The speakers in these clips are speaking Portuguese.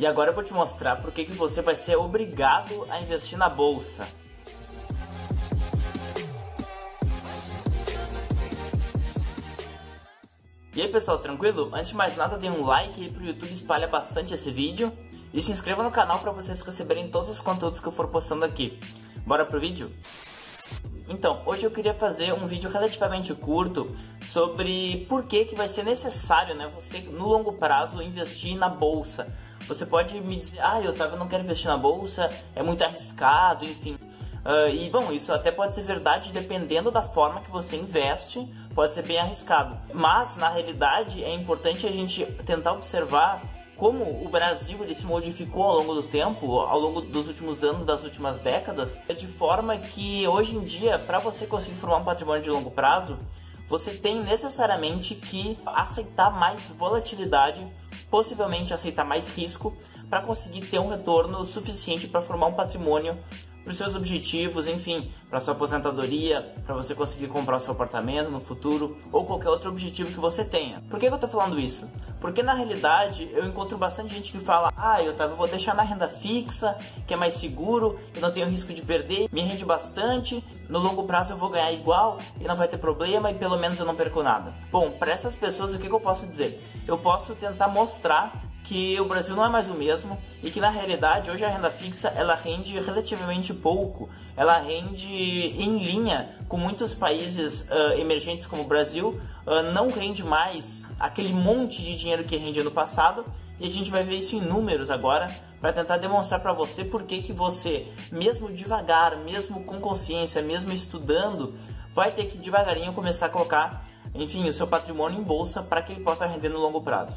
E agora eu vou te mostrar por que você vai ser obrigado a investir na bolsa. E aí pessoal, tranquilo? Antes de mais nada, dê um like aí pro YouTube espalha bastante esse vídeo. E se inscreva no canal para vocês receberem todos os conteúdos que eu for postando aqui. Bora pro vídeo? Então, hoje eu queria fazer um vídeo relativamente curto sobre por que, que vai ser necessário, né, você no longo prazo investir na bolsa. Você pode me dizer, ah, eu não quero investir na bolsa, é muito arriscado, enfim. Uh, e bom, isso até pode ser verdade dependendo da forma que você investe, pode ser bem arriscado. Mas na realidade é importante a gente tentar observar como o Brasil ele se modificou ao longo do tempo, ao longo dos últimos anos, das últimas décadas, de forma que hoje em dia, para você conseguir formar um patrimônio de longo prazo, você tem necessariamente que aceitar mais volatilidade, possivelmente aceitar mais risco, para conseguir ter um retorno suficiente para formar um patrimônio para os seus objetivos, enfim, para sua aposentadoria, para você conseguir comprar o seu apartamento no futuro ou qualquer outro objetivo que você tenha. Por que, eu estou falando isso? Porque na realidade eu encontro bastante gente que fala: ah, eu vou deixar na renda fixa, que é mais seguro, eu não tenho risco de perder, me rende bastante, no longo prazo eu vou ganhar igual e não vai ter problema e pelo menos eu não perco nada. Bom, para essas pessoas o que, que eu posso dizer? Eu posso tentar mostrar que o Brasil não é mais o mesmo e que na realidade hoje a renda fixa ela rende relativamente pouco, ela rende em linha com muitos países uh, emergentes como o Brasil, uh, não rende mais aquele monte de dinheiro que rendia no passado. E a gente vai ver isso em números agora para tentar demonstrar para você por que, que você, mesmo devagar, mesmo com consciência, mesmo estudando, vai ter que devagarinho começar a colocar, enfim, o seu patrimônio em bolsa para que ele possa render no longo prazo.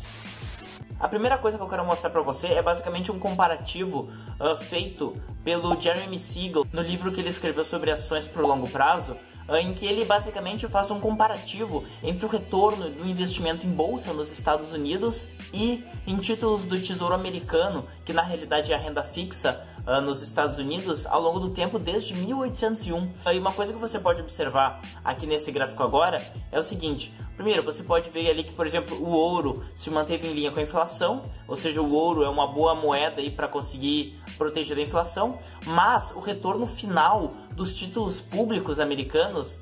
A primeira coisa que eu quero mostrar para você é basicamente um comparativo uh, feito pelo Jeremy Siegel no livro que ele escreveu sobre ações por longo prazo, uh, em que ele basicamente faz um comparativo entre o retorno do investimento em bolsa nos Estados Unidos e em títulos do Tesouro Americano, que na realidade é a renda fixa uh, nos Estados Unidos ao longo do tempo desde 1801. E uma coisa que você pode observar aqui nesse gráfico agora é o seguinte: primeiro, você pode ver ali que, por exemplo, o ouro se manteve em linha com a inflação, ou seja, o ouro é uma boa moeda para conseguir proteger da inflação, mas o retorno final dos títulos públicos americanos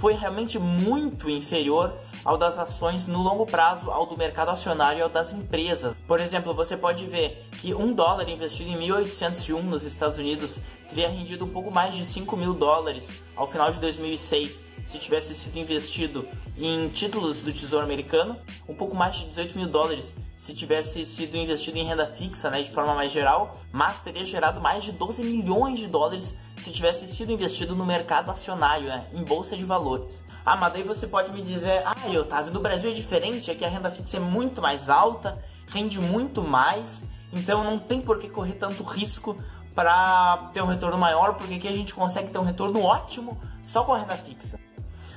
foi realmente muito inferior ao das ações no longo prazo, ao do mercado acionário e ao das empresas. Por exemplo, você pode ver que um dólar investido em 1801 nos Estados Unidos teria rendido um pouco mais de 5 mil dólares ao final de 2006 se tivesse sido investido em títulos do Tesouro Americano, um pouco mais de 18 mil dólares se tivesse sido investido em renda fixa, né, de forma mais geral, mas teria gerado mais de 12 milhões de dólares se tivesse sido investido no mercado acionário, né, em bolsa de valores. Ah, mas daí você pode me dizer, ah, Otávio, no Brasil é diferente, aqui a renda fixa é muito mais alta, rende muito mais, então não tem por que correr tanto risco para ter um retorno maior, porque aqui a gente consegue ter um retorno ótimo só com a renda fixa.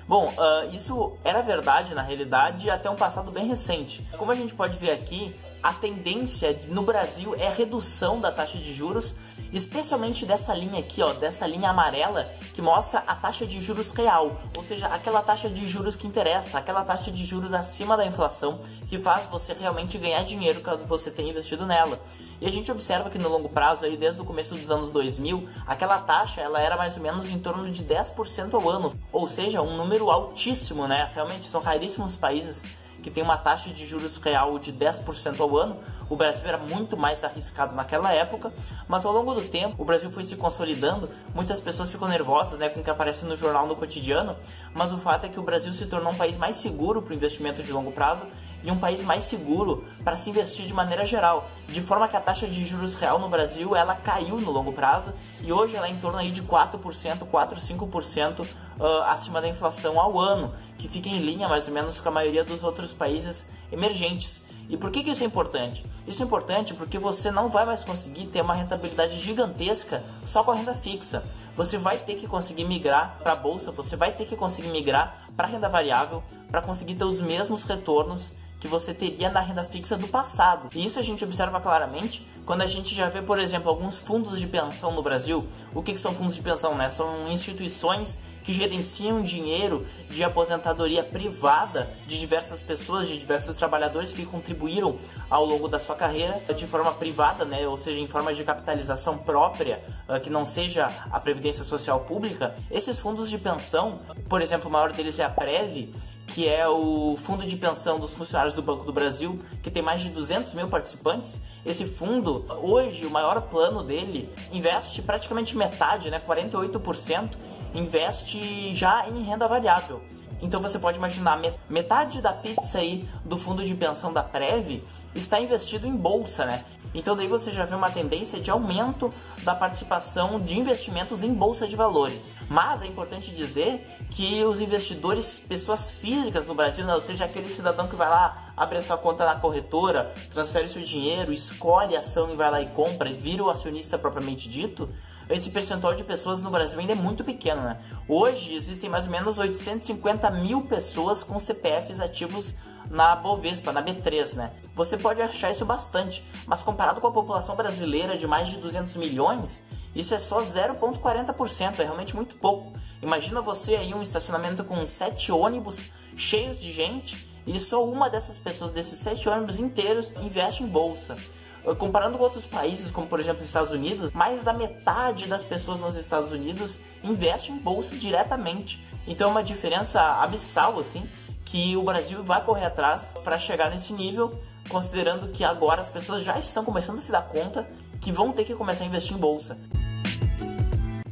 Bom, uh, isso era verdade na realidade até um passado bem recente. Como a gente pode ver aqui, a tendência no Brasil é a redução da taxa de juros, especialmente dessa linha aqui, ó, dessa linha amarela que mostra a taxa de juros real, ou seja, aquela taxa de juros que interessa, aquela taxa de juros acima da inflação que faz você realmente ganhar dinheiro caso você tenha investido nela. E a gente observa que no longo prazo, aí desde o começo dos anos 2000, aquela taxa ela era mais ou menos em torno de 10% ao ano, ou seja, um número altíssimo, né? Realmente são raríssimos países que tem uma taxa de juros real de 10% ao ano. O Brasil era muito mais arriscado naquela época, mas ao longo do tempo o Brasil foi se consolidando. Muitas pessoas ficam nervosas né, com o que aparece no jornal no cotidiano, mas o fato é que o Brasil se tornou um país mais seguro para o investimento de longo prazo e um país mais seguro para se investir de maneira geral, de forma que a taxa de juros real no Brasil ela caiu no longo prazo e hoje ela é em torno aí de 4%, 4, 5% uh, acima da inflação ao ano, que fica em linha mais ou menos com a maioria dos outros países emergentes. E por que, que isso é importante? Isso é importante porque você não vai mais conseguir ter uma rentabilidade gigantesca só com a renda fixa. Você vai ter que conseguir migrar para a bolsa, você vai ter que conseguir migrar para a renda variável para conseguir ter os mesmos retornos que você teria na renda fixa do passado. E isso a gente observa claramente quando a gente já vê, por exemplo, alguns fundos de pensão no Brasil. O que, que são fundos de pensão? Né? São instituições que gerenciam dinheiro de aposentadoria privada de diversas pessoas, de diversos trabalhadores que contribuíram ao longo da sua carreira de forma privada, né, ou seja, em forma de capitalização própria, ah, que não seja a previdência social pública. Esses fundos de pensão, por exemplo, o maior deles é a Prev, que é o fundo de pensão dos funcionários do Banco do Brasil, que tem mais de 200 mil participantes. Esse fundo, hoje, o maior plano dele investe praticamente metade, né, 48%, investe já em renda variável. Então você pode imaginar metade da pizza aí do fundo de pensão da Prev está investido em bolsa, né? Então daí você já vê uma tendência de aumento da participação de investimentos em bolsa de valores. Mas é importante dizer que os investidores, pessoas físicas no Brasil, né? ou seja, aquele cidadão que vai lá, abre sua conta na corretora, transfere seu dinheiro, escolhe a ação e vai lá e compra, e vira o acionista propriamente dito, esse percentual de pessoas no Brasil ainda é muito pequeno, né? Hoje existem mais ou menos 850 mil pessoas com CPFs ativos na Bovespa, na B3, né? Você pode achar isso bastante, mas comparado com a população brasileira de mais de 200 milhões, isso é só 0,40%, é realmente muito pouco. Imagina você aí um estacionamento com sete ônibus cheios de gente e só uma dessas pessoas, desses sete ônibus inteiros, investe em bolsa. Comparando com outros países, como por exemplo os Estados Unidos, mais da metade das pessoas nos Estados Unidos investe em bolsa diretamente. Então é uma diferença abissal, assim, que o Brasil vai correr atrás para chegar nesse nível, considerando que agora as pessoas já estão começando a se dar conta que vão ter que começar a investir em bolsa.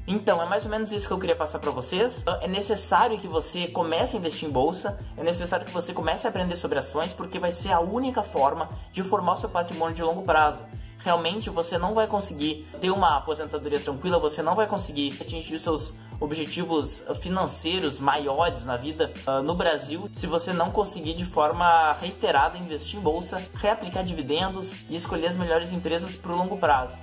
Então, é mais ou menos isso que eu queria passar para vocês. É necessário que você comece a investir em bolsa, é necessário que você comece a aprender sobre ações, porque vai ser a única forma de formar o seu patrimônio de longo prazo. Realmente você não vai conseguir ter uma aposentadoria tranquila, você não vai conseguir atingir seus objetivos financeiros maiores na vida uh, no Brasil. Se você não conseguir de forma reiterada investir em bolsa, reaplicar dividendos e escolher as melhores empresas para o longo prazo.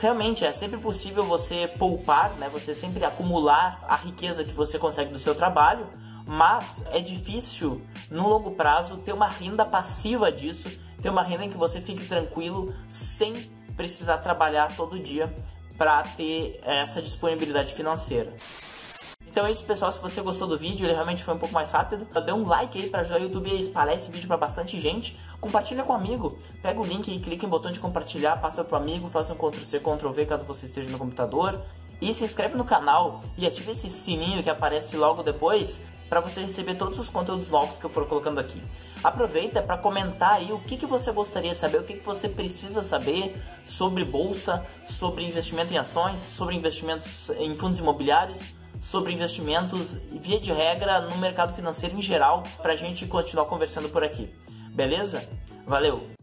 Realmente é sempre possível você poupar, né? Você sempre acumular a riqueza que você consegue do seu trabalho, mas é difícil no longo prazo ter uma renda passiva disso, ter uma renda em que você fique tranquilo sem precisar trabalhar todo dia para ter essa disponibilidade financeira. Então é isso, pessoal. Se você gostou do vídeo, ele realmente foi um pouco mais rápido, dê um like aí para ajudar o YouTube a espalhar esse vídeo para bastante gente. Compartilha com um amigo. Pega o link e clica em botão de compartilhar, passa para o amigo, faça um Ctrl-C, Ctrl-V caso você esteja no computador. E se inscreve no canal e ative esse sininho que aparece logo depois para você receber todos os conteúdos novos que eu for colocando aqui. Aproveita para comentar aí o que, que você gostaria de saber, o que, que você precisa saber sobre bolsa, sobre investimento em ações, sobre investimentos em fundos imobiliários sobre investimentos via de regra no mercado financeiro em geral para a gente continuar conversando por aqui. Beleza? Valeu!